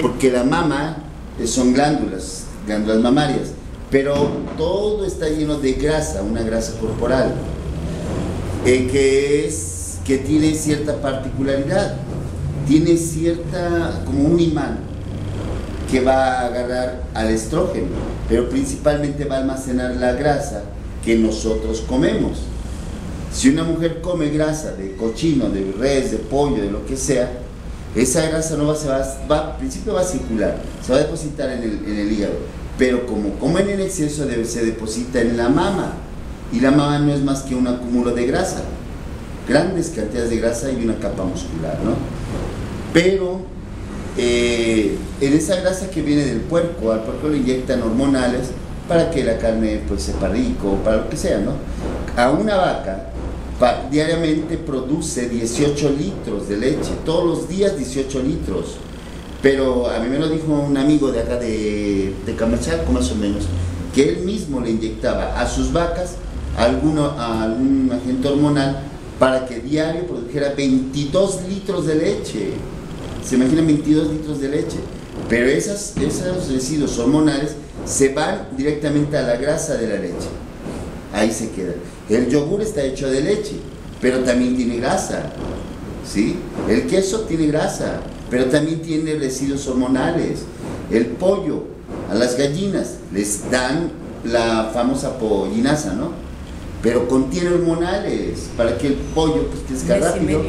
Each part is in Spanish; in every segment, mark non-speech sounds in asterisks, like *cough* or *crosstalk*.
Porque la mama eh, son glándulas, glándulas mamarias, pero todo está lleno de grasa, una grasa corporal, eh, que, es, que tiene cierta particularidad, tiene cierta, como un imán, que va a agarrar al estrógeno, pero principalmente va a almacenar la grasa que nosotros comemos. Si una mujer come grasa de cochino, de res, de pollo, de lo que sea, esa grasa no va, se va, va, a circular, se va a depositar en el, hígado, pero como comen en exceso debe, se deposita en la mama, y la mama no es más que un acúmulo de grasa, grandes cantidades de grasa y una capa muscular, ¿no? Pero eh, en esa grasa que viene del puerco, al puerco le inyectan hormonales para que la carne pues sepa rico, para lo que sea, ¿no? A una vaca diariamente produce 18 litros de leche, todos los días 18 litros. Pero a mí me lo dijo un amigo de acá de, de más o menos, que él mismo le inyectaba a sus vacas alguno, algún agente hormonal para que diario produjera 22 litros de leche. Se imaginan 22 litros de leche. Pero esas, esos residuos hormonales se van directamente a la grasa de la leche. Ahí se queda. El yogur está hecho de leche, pero también tiene grasa. ¿sí? El queso tiene grasa, pero también tiene residuos hormonales. El pollo, a las gallinas les dan la famosa pollinasa, ¿no? pero contiene hormonales para que el pollo pues crezca rápido.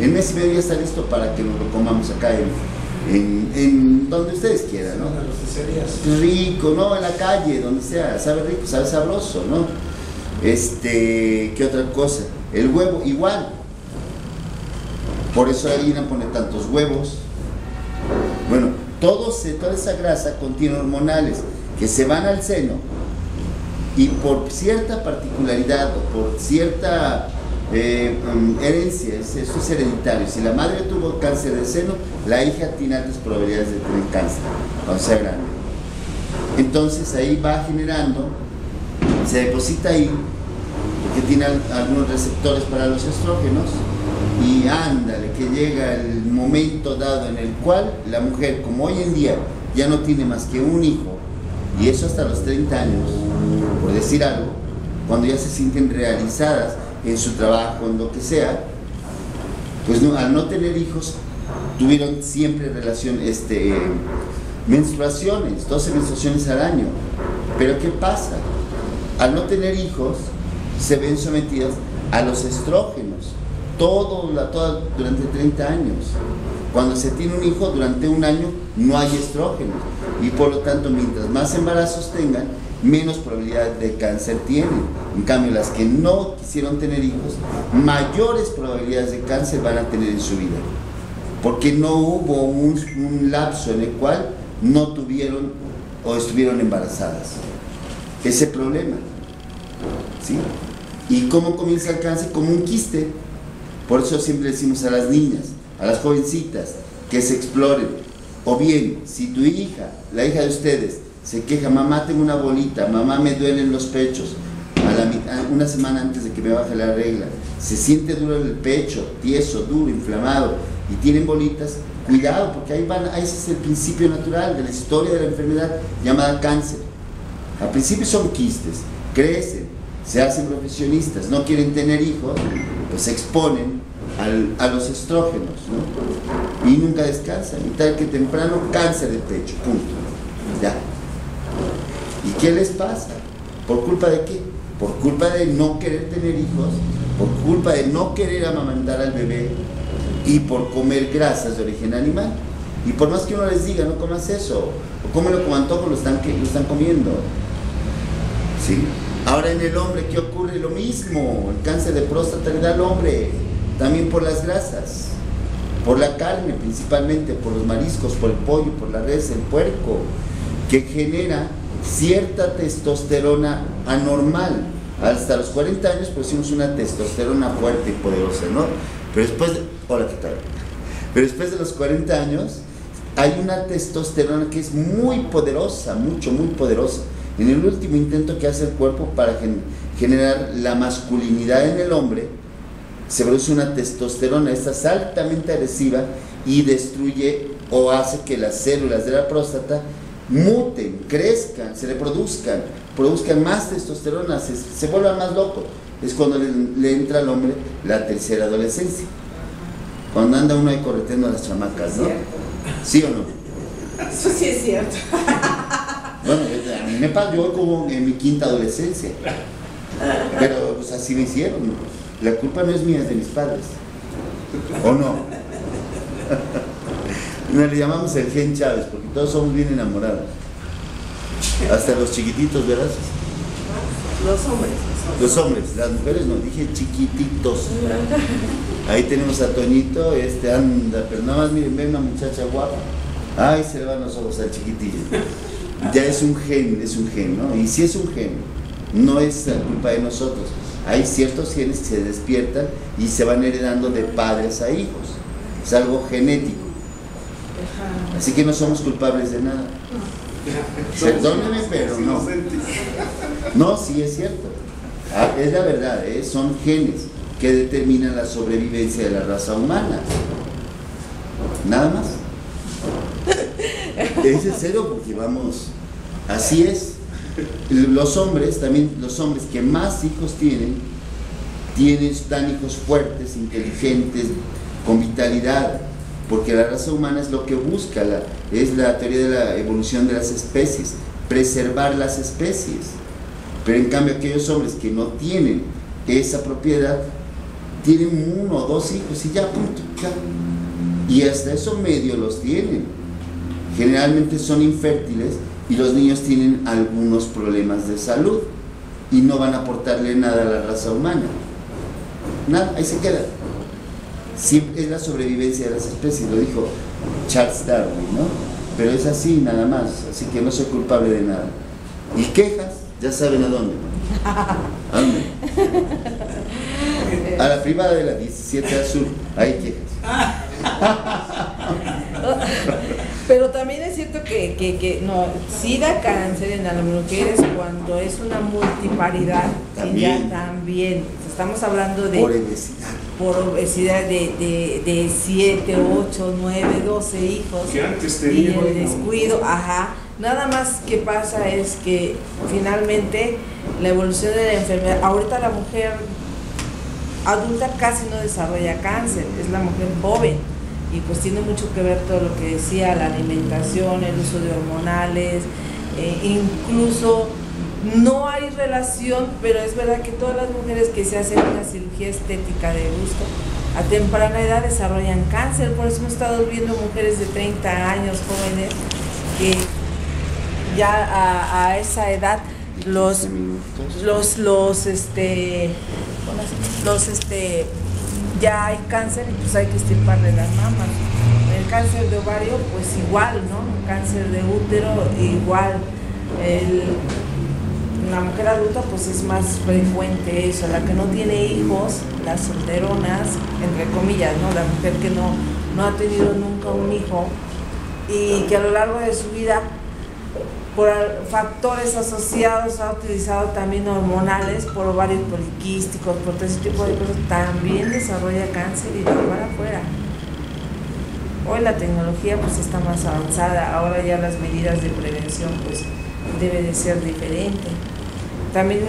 En mes y medio ya está listo para que nos lo comamos acá en, en, donde ustedes quieran, ¿no? Rico, ¿no? En la calle, donde sea, sabe rico, sabe sabroso, ¿no? Este, ¿qué otra cosa? El huevo, igual. Por eso la gallina pone tantos huevos. Bueno, todo, toda esa grasa contiene hormonales que se van al seno y por cierta particularidad o por cierta eh, mm, herencia, eso es hereditario. Si la madre tuvo cáncer de seno, la hija tiene altas probabilidades de tener cáncer cuando sea grande. Entonces ahí va generando, se deposita ahí, porque tiene algunos receptores para los estrógenos, y ándale, que llega el momento dado en el cual la mujer, como hoy en día ya no tiene más que un hijo, y eso hasta los 30 años, por decir algo, cuando ya se sienten realizadas en su trabajo, en lo que sea, pues al no tener hijos, tuvieron siempre relación, este, menstruaciones, 12 menstruaciones al año. Pero ¿qué pasa? Al no tener hijos, se ven sometidas a los estrógenos, todo, la, toda, durante 30 años. Cuando se tiene un hijo, durante un año no hay estrógenos. Y por lo tanto, mientras más embarazos tengan, menos probabilidad de cáncer tienen. En cambio, las que no quisieron tener hijos, mayores probabilidades de cáncer van a tener en su vida. Porque no hubo un, lapso en el cual no tuvieron o estuvieron embarazadas. Ese problema. ¿Sí? ¿Y cómo comienza el cáncer? Como un quiste. Por eso siempre decimos a las niñas, a las jovencitas, que se exploren. O bien, si tu hija, la hija de ustedes, se queja, mamá tengo una bolita, mamá me duelen los pechos, a una semana antes de que me baje la regla, se siente duro el pecho, tieso, duro, inflamado, y tienen bolitas, cuidado, porque ahí van, ese es el principio natural de la historia de la enfermedad llamada cáncer. Al principio son quistes, crecen, se hacen profesionistas, no quieren tener hijos, pues se exponen a los estrógenos, ¿no? Y nunca descansan, y tal que temprano cáncer de pecho, punto. Ya. ¿Y qué les pasa? ¿Por culpa de qué? Por culpa de no querer tener hijos, por culpa de no querer amamantar al bebé y por comer grasas de origen animal. Y por más que uno les diga, no comas eso, o cómelo como antojo, lo están, lo están comiendo. ¿Sí? Ahora en el hombre, ¿qué ocurre? Lo mismo, el cáncer de próstata le da al hombre, también por las grasas, por la carne principalmente, por los mariscos, por el pollo, por la res, el puerco, que genera cierta testosterona anormal. Hasta los 40 años producimos una testosterona fuerte y poderosa, ¿no? Pero después, de, hola, ¿qué tal? Pero después de los 40 años hay una testosterona que es muy poderosa, mucho, muy poderosa. En el último intento que hace el cuerpo para generar la masculinidad en el hombre, se produce una testosterona, esta es altamente agresiva y destruye o hace que las células de la próstata muten, crezcan, se reproduzcan, produzcan más testosterona, se, se vuelvan más locos. Es cuando le, entra al hombre la tercera adolescencia. Cuando anda uno ahí correteando a las chamacas, ¿no? ¿Sí o no? *laughs* Eso sí es cierto. Bueno, mí me pasó como en mi quinta adolescencia. Pero pues así me hicieron. La culpa no es mía, es de mis padres. ¿O no? *laughs* Nos le llamamos el gen Chávez, porque todos somos bien enamorados. Hasta los chiquititos, ¿verdad? Los hombres. Los hombres, las mujeres no, dije chiquititos. Ahí tenemos a Toñito, este anda, pero nada más miren, ven una muchacha guapa. Ay, se le van los ojos al chiquitillo. Ya es un gen, es un gen, ¿no? Y si es un gen, no es culpa de nosotros. Hay ciertos genes que se despiertan y se van heredando de padres a hijos. Es algo genético. Así que no somos culpables de nada. Perdóneme, pero no. No, sí es cierto. Ah, es la verdad, ¿eh? son genes que determinan la sobrevivencia de la raza humana. Nada más. Es en serio porque vamos, así es. Los hombres, también los hombres que más hijos tienen, tienen, dan hijos fuertes, inteligentes, con vitalidad, porque la raza humana es lo que busca, es la teoría de la evolución de las especies, preservar las especies. Pero en cambio aquellos hombres que no tienen esa propiedad, tienen uno o dos hijos y ya, punto, ya. Y hasta eso medio los tienen. Generalmente son infértiles y los niños tienen algunos problemas de salud y no van a aportarle nada a la raza humana. Nada, ahí se queda. Es la sobrevivencia de las especies, lo dijo Charles Darwin, ¿no? Pero es así nada más, así que no soy culpable de nada. Y quejas, ya saben a dónde. ¿A dónde? A la privada de la 17 Azul, hay quejas. *laughs* Pero también es cierto que, que, que, no, sí da cáncer en las mujeres cuando es una multiparidad. También. también. Estamos hablando de... Por obesidad. Por obesidad de, de, 7, 8, 9, 12 hijos. Que antes Y tenía. el descuido, ajá. Nada más que pasa es que finalmente la evolución de la enfermedad, ahorita la mujer adulta casi no desarrolla cáncer, es la mujer joven y pues tiene mucho que ver todo lo que decía, la alimentación, el uso de hormonales, eh, incluso no hay relación, pero es verdad que todas las mujeres que se hacen una cirugía estética de gusto a temprana edad desarrollan cáncer, por eso hemos estado viendo mujeres de 30 años jóvenes que ya a, a esa edad los los los este los este ya hay cáncer y pues hay que estirparle las mamas. El cáncer de ovario pues igual no cáncer de útero igual. El, la mujer adulta pues es más frecuente eso. La que no tiene hijos las solteronas entre comillas no la mujer que no no ha tenido nunca un hijo y que a lo largo de su vida por factores asociados ha utilizado también hormonales, por ovarios poliquísticos, por todo ese tipo de cosas, también desarrolla cáncer y va para afuera. Hoy la tecnología pues está más avanzada, ahora ya las medidas de prevención pues debe de ser diferente. También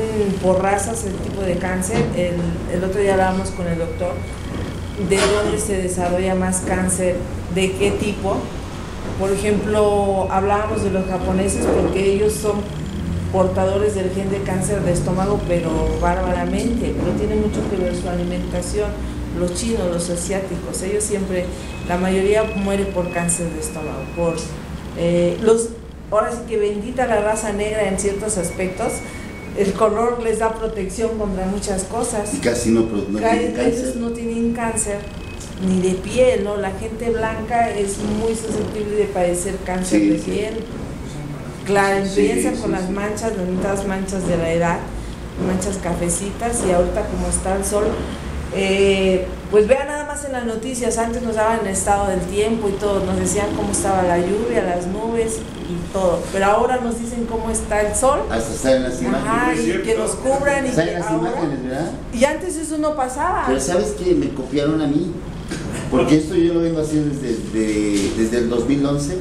por razas el tipo de cáncer, el, el otro día hablábamos con el doctor de dónde se desarrolla más cáncer, de qué tipo, por ejemplo, hablábamos de los japoneses porque ellos son portadores del gen de cáncer de estómago, pero bárbaramente, pero tiene mucho que ver su alimentación. Los chinos, los asiáticos, ellos siempre, la mayoría muere por cáncer de estómago, por eh, los, ahora sí que bendita la raza negra en ciertos aspectos, el color les da protección contra muchas cosas. Y casi no, no tienen Ellos no tienen cáncer ni de piel, ¿no? La gente blanca es muy susceptible de padecer cáncer Sí, de sí. piel. Claro, empieza sí, con las manchas, las manchas de la edad, manchas cafecitas y ahorita como está el sol, eh, pues vean nada más en las noticias, antes nos daban el estado del tiempo y todo, nos decían cómo estaba la lluvia, las nubes y todo, pero ahora nos dicen cómo está el sol, Hasta salen las imágenes. ajá, y que nos cubran y que las ahora, imágenes, ¿verdad? y antes eso no pasaba. Pero ¿sabes qué? Me copiaron a mí. Porque esto yo lo vengo haciendo desde, desde el 2011.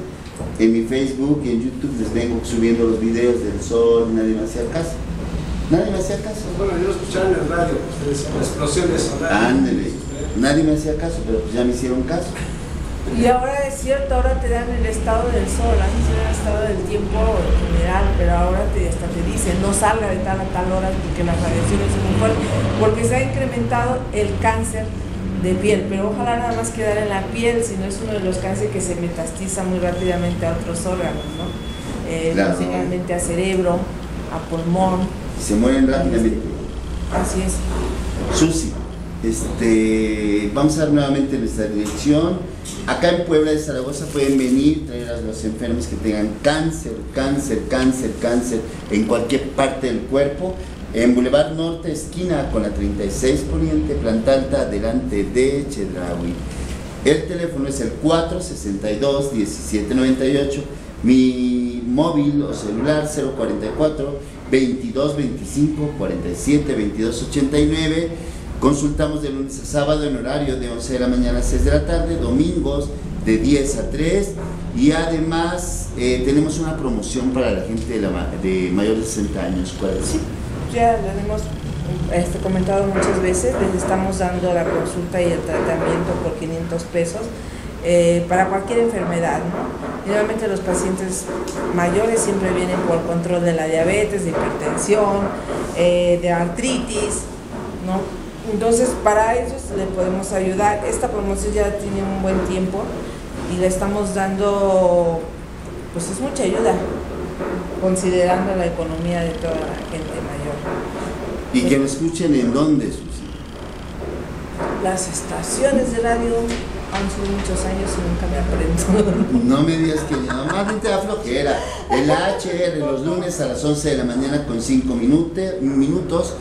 En mi Facebook y en YouTube les vengo subiendo los videos del sol, nadie me hacía caso. Nadie me hacía caso. Bueno, yo lo escuchaba en el radio, ustedes, la explosión de solar. Ándele. Nadie me hacía caso, pero pues ya me hicieron caso. Y ahora es cierto, ahora te dan el estado del sol, antes era el estado del tiempo general, pero ahora te, hasta te dicen no salga de tal a tal hora porque las radiaciones son muy fuertes, porque se ha incrementado el cáncer de piel, pero ojalá nada más quedar en la piel, si no es uno de los cánceres que se metastiza muy rápidamente a otros órganos, ¿no? Eh, Claro. Principalmente a cerebro, a pulmón, Se mueren rápidamente. así es. Susi, este, vamos a dar nuevamente nuestra dirección. Acá en Puebla de Zaragoza pueden venir, traer a los enfermos que tengan cáncer, cáncer, cáncer, cáncer en cualquier parte del cuerpo. En Boulevard Norte, esquina con la 36 Poniente, planta alta, delante de Chedraui. El teléfono es el 462-1798. Mi móvil o celular 044 22 25 47 22 89. Consultamos de lunes a sábado en horario de 11 de la mañana a 6 de la tarde, domingos de 10 a 3 y además eh, tenemos una promoción para la gente de, la de mayor de 60 años. ¿Cuál es? Ya lo hemos este, comentado muchas veces, les estamos dando la consulta y el tratamiento por 500 pesos eh, para cualquier enfermedad, ¿no? Generalmente los pacientes mayores siempre vienen por control de la diabetes, de hipertensión, eh, de artritis, ¿no? Entonces, para ellos le podemos ayudar. Esta promoción ya tiene un buen tiempo y le estamos dando, pues es mucha ayuda, considerando la economía de toda la gente. Y que lo escuchen en dónde, Susi. Las estaciones de radio han sido muchos años y nunca me aprendo. *laughs* No me digas que normalmente da flojera. El HR los lunes a las 11 de la mañana con 5 minutos.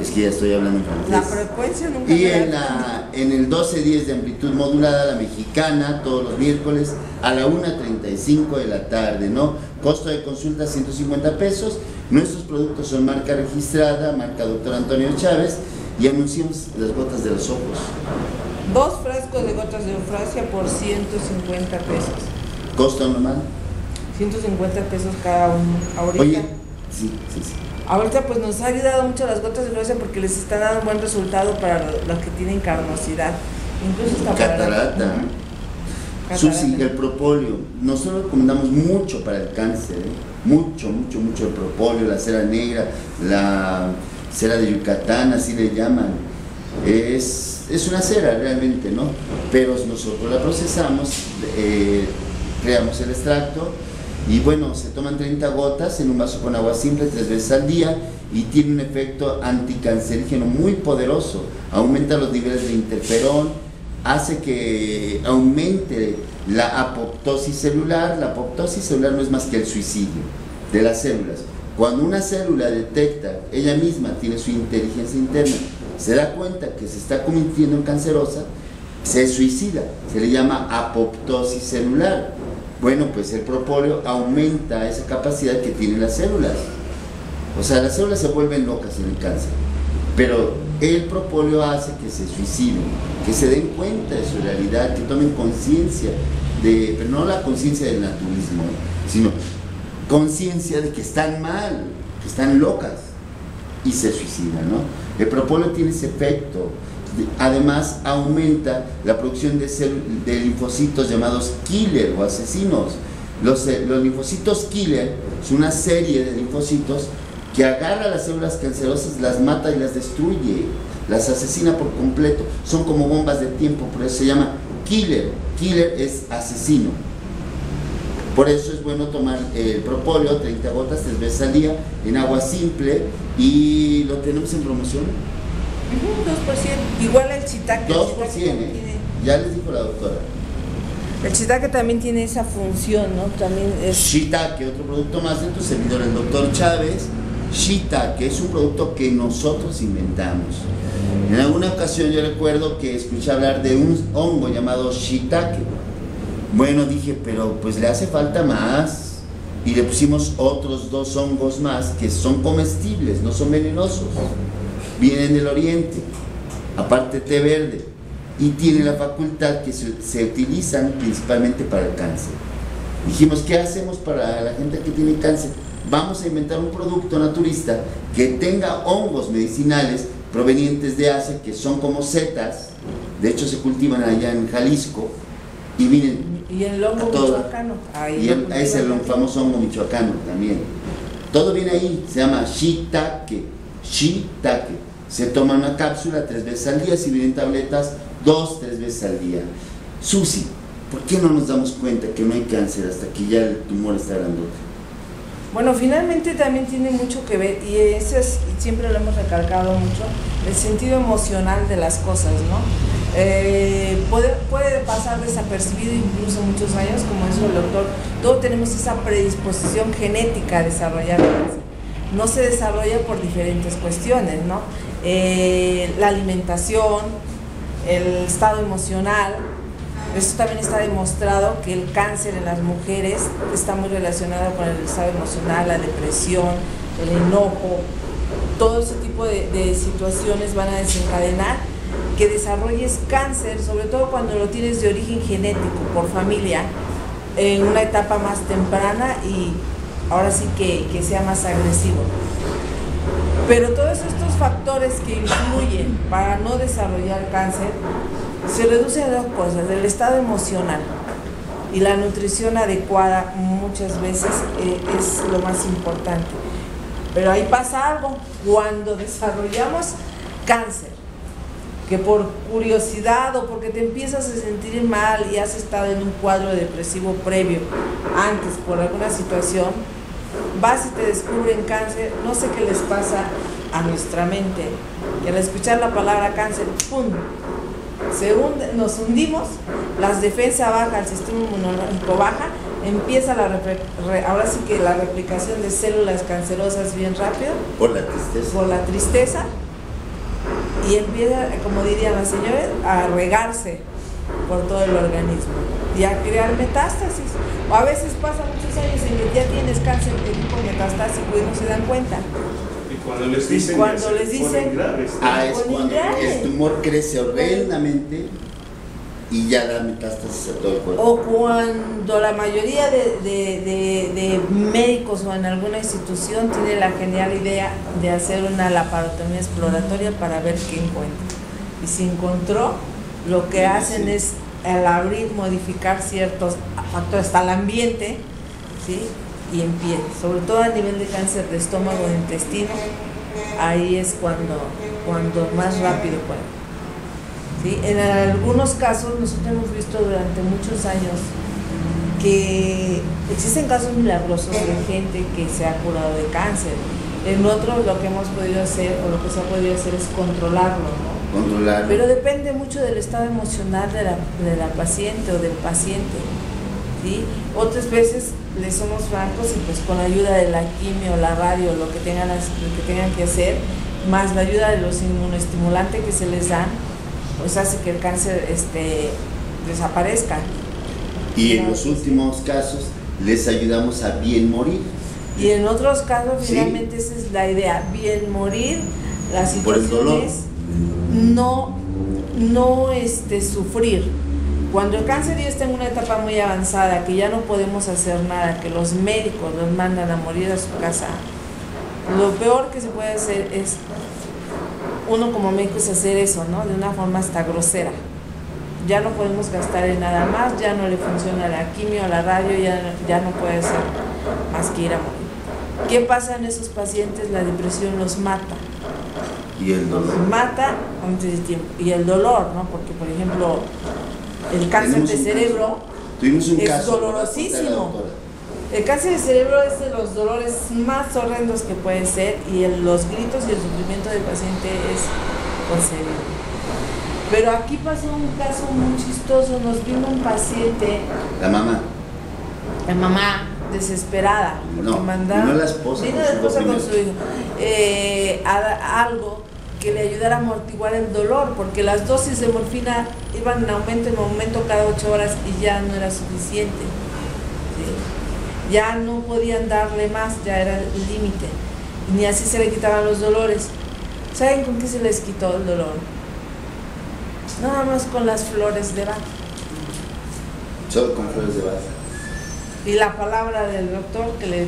Es que ya estoy hablando en La francés. frecuencia nunca Y me en, la, en el 12-10 de amplitud modulada, la mexicana, todos los miércoles a la 1.35 de la tarde, ¿no? Costo de consulta 150 pesos. Nuestros productos son marca registrada, marca Doctor Antonio Chávez y anunciamos las gotas de los ojos. Dos frascos de gotas de eufrasia por 150 pesos. Costo normal. 150 pesos cada uno. Ahorita, Oye, sí, sí, sí. ahorita pues nos ha ayudado mucho las gotas de eufrasia porque les está dando un buen resultado para lo- los que tienen carnosidad. Incluso hasta para Catarata. Ujú. Susi, el propóleo. Nosotros recomendamos mucho para el cáncer, ¿eh? Mucho, mucho, mucho el propóleo, la cera negra, la cera de Yucatán, así le llaman. Es, es una cera realmente, ¿no? Pero nosotros la procesamos, eh, creamos el extracto y bueno, se toman 30 gotas en un vaso con agua simple tres veces al día y tiene un efecto anticancerígeno muy poderoso. Aumenta los niveles de interferón, hace que aumente la apoptosis celular. La apoptosis celular no es más que el suicidio de las células. Cuando una célula detecta, ella misma tiene su inteligencia interna, se da cuenta que se está convirtiendo en cancerosa, se suicida, se le llama apoptosis celular. Bueno, pues el propóleo aumenta esa capacidad que tienen las células. O sea, las células se vuelven locas en el cáncer, pero el propóleo hace que se suiciden, que se den cuenta de su realidad, que tomen conciencia de, pero no la conciencia del naturismo, sino conciencia de que están mal, que están locas y se suicidan, ¿no? El propóleo tiene ese efecto. De- Además, aumenta la producción de, de linfocitos llamados killer o asesinos. Los, eh, los linfocitos killer son una serie de linfocitos que agarra las células cancerosas, las mata y las destruye, las asesina por completo. Son como bombas de tiempo, por eso se llama killer. Killer es asesino. Por eso es bueno tomar el propóleo, 30 gotas, tres veces al día, en agua simple y lo tenemos en promoción. Ujú, 2%. Igual el chitaque. el 2 chitaque por 100, también ¿eh? tiene- Ya les dijo la doctora. El chitaque también tiene esa función, ¿no? También es Shiitake, otro producto más de tu servidor, el doctor Chávez. Shiitake es un producto que nosotros inventamos. En alguna ocasión yo recuerdo que escuché hablar de un hongo llamado shiitake. Bueno, dije, pero pues le hace falta más. Y le pusimos otros dos hongos más que son comestibles, no son venenosos. Vienen del oriente. Aparte té verde. y tiene la facultad que se utilizan principalmente para el cáncer. Dijimos, ¿qué hacemos para la gente que tiene cáncer? Vamos a inventar un producto naturista que tenga hongos medicinales provenientes de Asia, que son como setas, de hecho se cultivan allá en Jalisco, y vienen Y el hongo michoacano. ahí y el- es el famoso hongo michoacano también. Todo viene ahí, se llama shiitake. Shiitake. Se toma una cápsula tres veces al día, si vienen tabletas, dos, tres veces al día. Susi, ¿por qué no nos damos cuenta que no hay cáncer hasta que ya el tumor está grandote? Bueno, finalmente también tiene mucho que ver, y eso siempre lo hemos recalcado mucho, el sentido emocional de las cosas, ¿no? Eh, puede, puede pasar desapercibido incluso muchos años, como dijo el doctor, todos tenemos esa predisposición genética a desarrollar cáncer. No se desarrolla por diferentes cuestiones, ¿no? Eh, la alimentación, el estado emocional, eso también está demostrado que el cáncer en las mujeres está muy relacionado con el estado emocional, la depresión, el enojo, todo ese tipo de, de situaciones van a desencadenar que desarrolles cáncer, sobre todo cuando lo tienes de origen genético, por familia, en una etapa más temprana y ahora sí que, que sea más agresivo. Pero todos estos factores que influyen para no desarrollar cáncer se reducen a dos cosas, el estado emocional y la nutrición adecuada muchas veces eh, es lo más importante. Pero ahí pasa algo, cuando desarrollamos cáncer, que por curiosidad o porque te empiezas a sentir mal y has estado en un cuadro depresivo previo, antes por alguna situación, vas y te descubren cáncer, no sé qué les pasa a nuestra mente, que al escuchar la palabra cáncer, ¡pum! Se hunde- nos hundimos, las defensas bajan, el sistema inmunológico baja, empieza la re- ahora sí que la replicación de células cancerosas bien rápido, Por la tristeza. por la tristeza, y empieza, como dirían las señores, a regarse por todo el organismo y a crear metástasis. O a veces pasa muchos años en que ya tienes cáncer de tipo metastásico y no se dan cuenta. Cuando les dicen, cuando ya se les ponen dicen- graves. Ah, es cuando el tumor crece horrendamente y ya da metástasis a todo el cuerpo. O cuando la mayoría de, de- de- de médicos o en alguna institución tiene la genial idea de hacer una laparotomía exploratoria para ver qué encuentra. Y si encontró, lo que Sí, hacen sí. es al abrir, modificar ciertos factores hasta el ambiente, ¿sí? Y en piel, sobre todo a nivel de cáncer de estómago o de intestino, ahí es cuando, cuando más rápido puede. ¿sí? En algunos casos nosotros hemos visto durante muchos años que existen casos milagrosos de gente que se ha curado de cáncer. En otros lo que hemos podido hacer o lo que se ha podido hacer es controlarlo, ¿no? Controlar. Pero depende mucho del estado emocional de la, de la paciente o del paciente. ¿Sí? Otras veces le somos francos y pues con la ayuda de la quimio, la radio, lo que tengan, lo que, tengan que hacer, más la ayuda de los inmunoestimulantes que se les dan, pues hace que el cáncer este, desaparezca. y en los últimos casos les ayudamos a bien morir. Y en otros casos, Sí. finalmente esa es la idea, bien morir, las Por el dolor. situaciones no, no este, sufrir. Cuando el cáncer ya está en una etapa muy avanzada, que ya no podemos hacer nada, que los médicos los mandan a morir a su casa, lo peor que se puede hacer es, uno como médico es hacer eso, ¿no? De una forma hasta grosera. Ya no podemos gastar en nada más, ya no le funciona la quimio, la radio, ya, ya no puede ser más que ir a morir. ¿Qué pasa en esos pacientes? La depresión los mata Y el dolor. mata antes de tiempo. Y el dolor, ¿no? Porque, por ejemplo, el cáncer de cerebro, un es caso. dolorosísimo. el cáncer de cerebro es de los dolores más horrendos que pueden ser y el- los gritos y el sufrimiento del paciente es concebible. Pero aquí pasó un caso muy chistoso, nos vino un paciente, La mamá. la mamá desesperada, porque No, mandaron, vino la esposa vino la esposa con su hijo, eh, a algo que le ayudara a amortiguar el dolor, porque las dosis de morfina iban en aumento en aumento cada ocho horas y ya no era suficiente. ¿sí? Ya no podían darle más, ya era el límite. Ni así se le quitaban los dolores. ¿Saben con qué se les quitó el dolor? Nada más con las flores de Bach. Solo con flores de Bach. Y la palabra del doctor que le